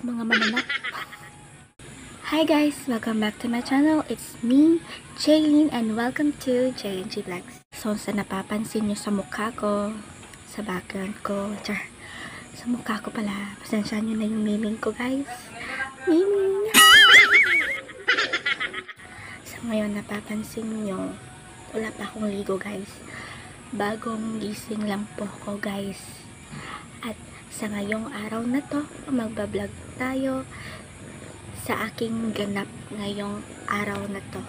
mga mananap. Hi guys! Welcome back to my channel. It's me, Jaylene, and welcome to JNG Vlogs. So, sa napapansin nyo sa mukha ko, sa background ko, char, sa mukha ko pala, pasensya nyo na yung miming ko guys. Miming! So, ngayon napapansin nyo, wala pa akong ligo guys. Bagong gising lang po ko guys. At sa ngayong araw na to, magbablog tayo sa aking ganap ngayong araw na to.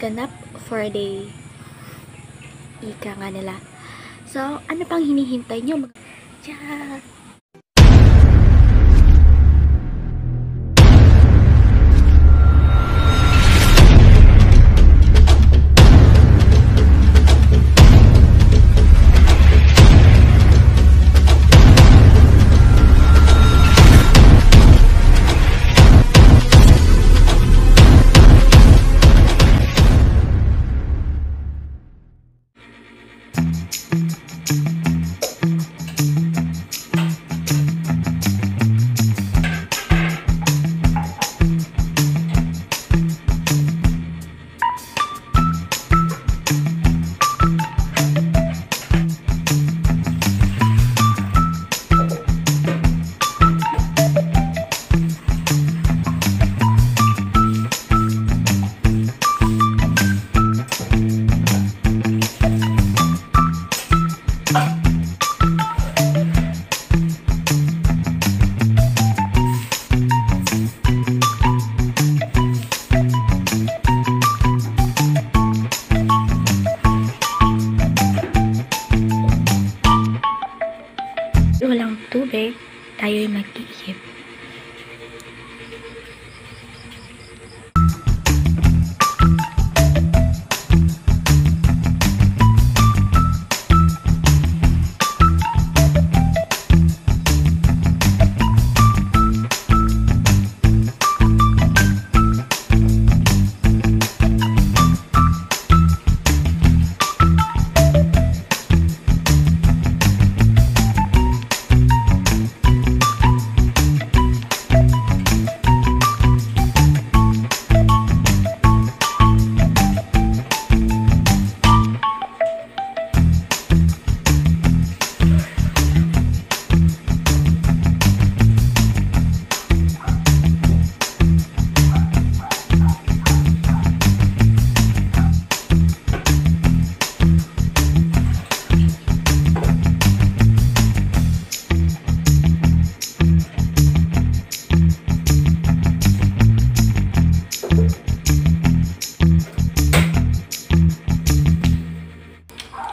Ganap for a day. Ika nga nila. So, ano pang hinihintay nyo? Mag-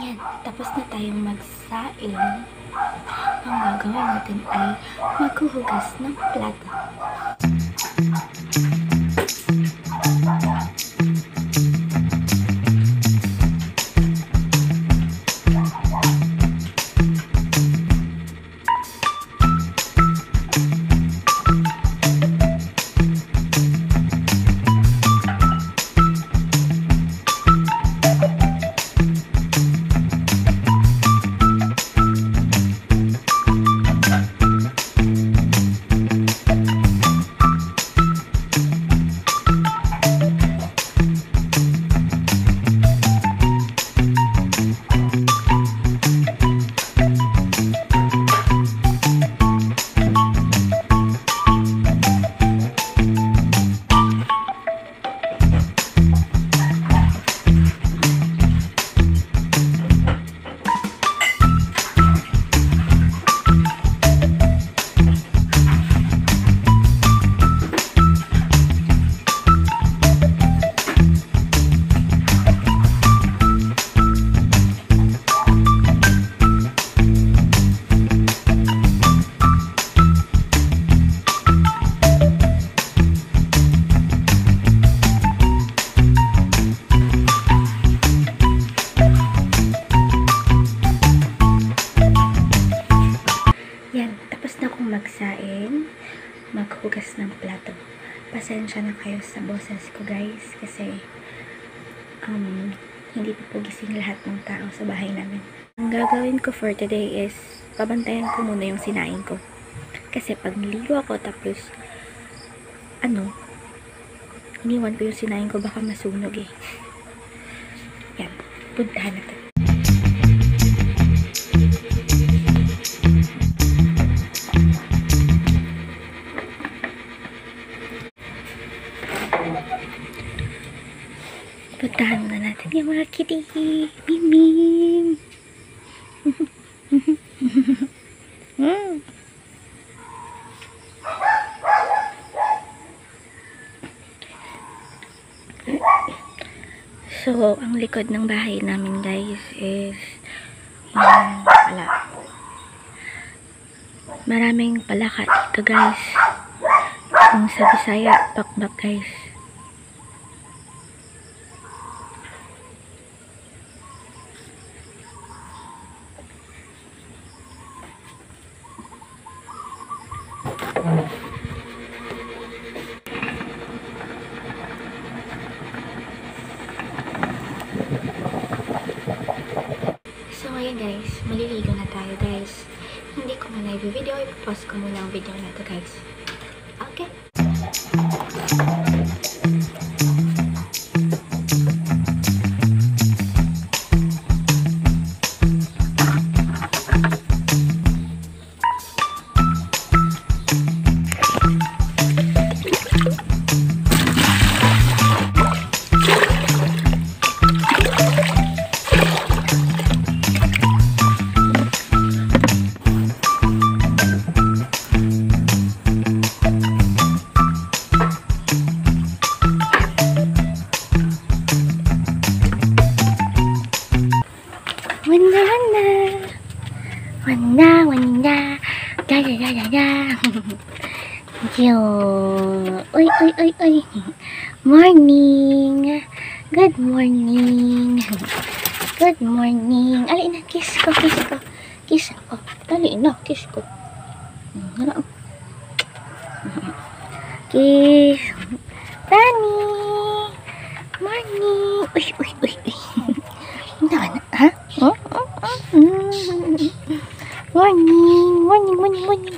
Yan, tapos na tayong magsaing. Ang gagawin natin ay maghuhugas ng plato. Pasensya na kayo sa boses ko guys, kasi um, hindi pa po gising lahat ng tao sa bahay namin. Ang gagawin ko for today is, pabantayan ko muna yung sinaing ko. Kasi pag niligo ako, tapos ano, iniwan ko yung sinayin ko baka masunog eh. Yan, puntahan natin. Puntahan na natin yung mga kitty. Miming. mm. So, ang likod ng bahay namin guys is yung pala. Maraming palaka dito guys. Kung sa Bisaya, bakbak guys. So, ayan guys, maliligo na tayo guys. Hindi ko muna i-video, i-post ko muna ang video Morning. Good morning. Good morning. Ali na, kiss ko, kiss ko. Kiss ko. Dali na, kiss ko. Ano? Kiss. Dani. Morning. Uy, uy, uy, uy. Hindi na, ha? Mm. Morning, morning, morning, morning.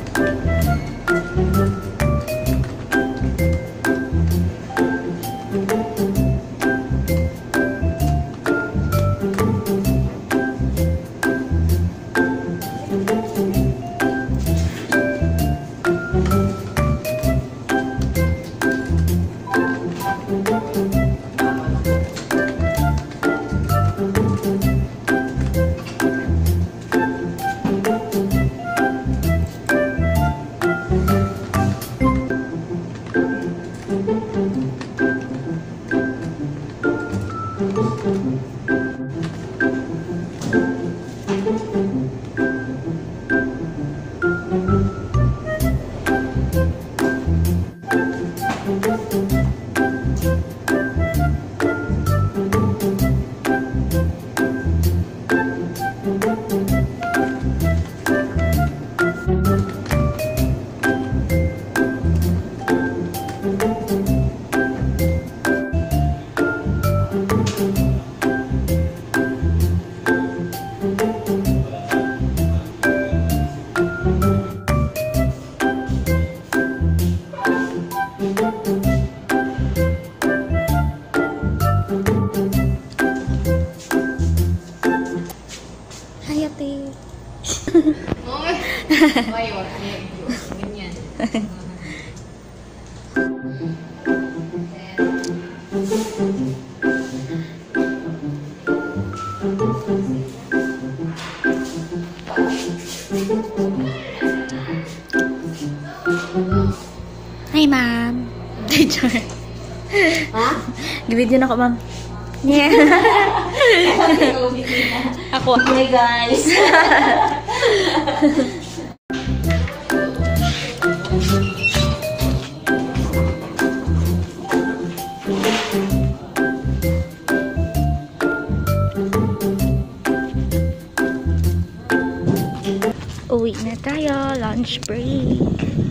Hi, ma'am. Teacher. Ha? Gibidyo na ko, ma'am. Yeah. Ako. Hi guys. Uwi na tayo. Lunch break.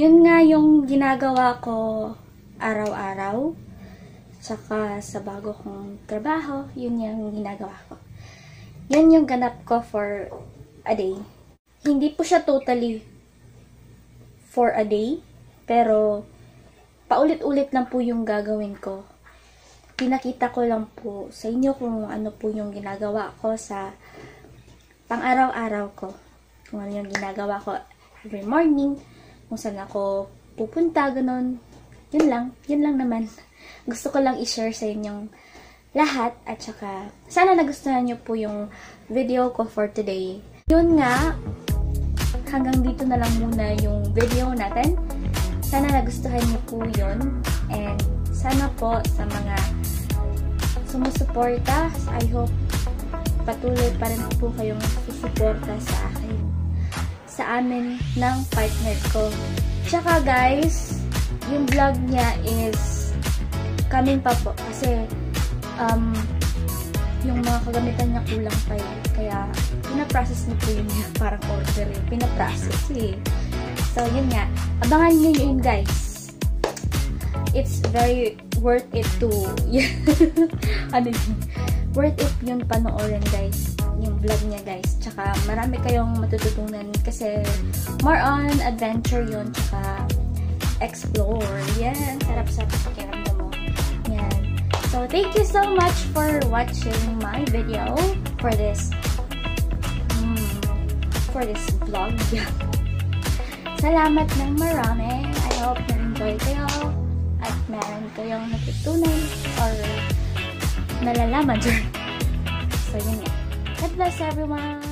Yun nga yung ginagawa ko araw-araw. Saka sa bago kong trabaho, yun yung ginagawa ko. Yan yung ganap ko for a day. Hindi po siya totally for a day, pero paulit-ulit lang po yung gagawin ko. Pinakita ko lang po sa inyo kung ano po yung ginagawa ko sa pang-araw-araw ko. Kung ano yung ginagawa ko every morning, kung saan ako pupunta, ganun. Yun lang, yun lang naman. Gusto ko lang i-share sa inyong lahat at saka sana nagustuhan nyo po yung video ko for today. Yun nga, hanggang dito na lang muna yung video natin. Sana nagustuhan niyo po yun. And sana po sa mga sumusuporta, I hope patuloy pa rin po kayong susuporta sa akin. Sa amin ng partner ko. Tsaka guys, yung vlog niya is coming pa po. Kasi um, yung mga kagamitan niya kulang pa yun. Kaya, pinaprocess niyo po yun yung parang order eh. Pinaprocess eh. So, yun nga. Abangan niyo yun, guys. It's very worth it to, ano yun? Worth it yun panoorin, guys. Yung vlog niya, guys. Tsaka, marami kayong matututunan kasi more on adventure yun. Tsaka, explore. Yan. Sarap sa pakiramdam mo. Yan. So, thank you so much for watching my video for this mm, for this vlog. Salamat ng marami. I hope na-enjoy kayo at meron kayong natutunan or nalalaman dyan. So, yun nga. God bless everyone!